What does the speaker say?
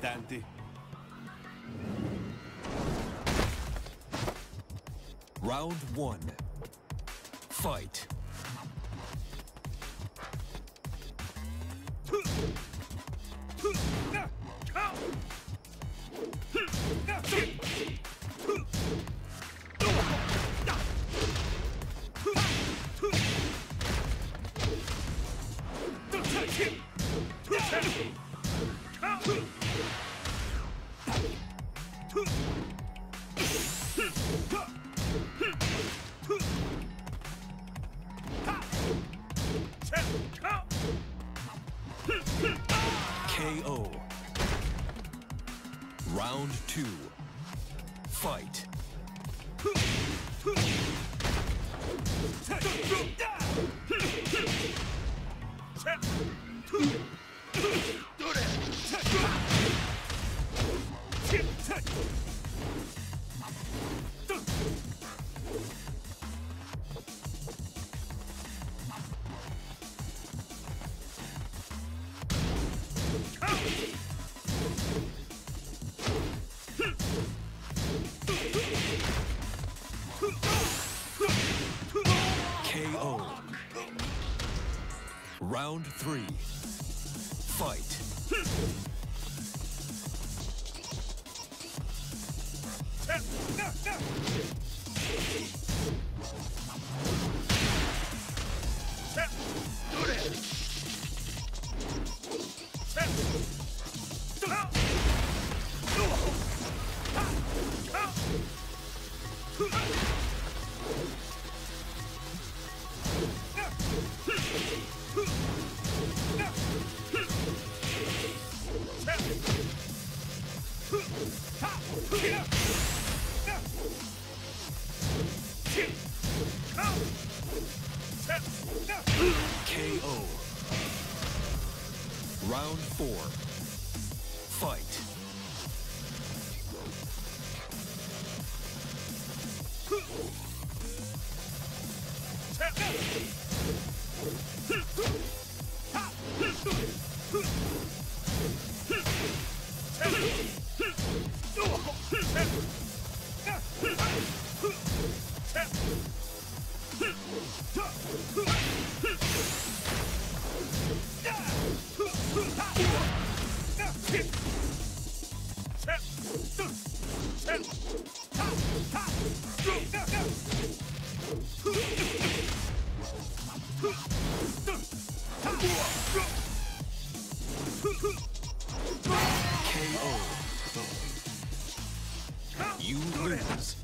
importanti. Round one. Fight. Round two. Fight. Round three. Fight. KO. Round four. Fight. KO. You lose.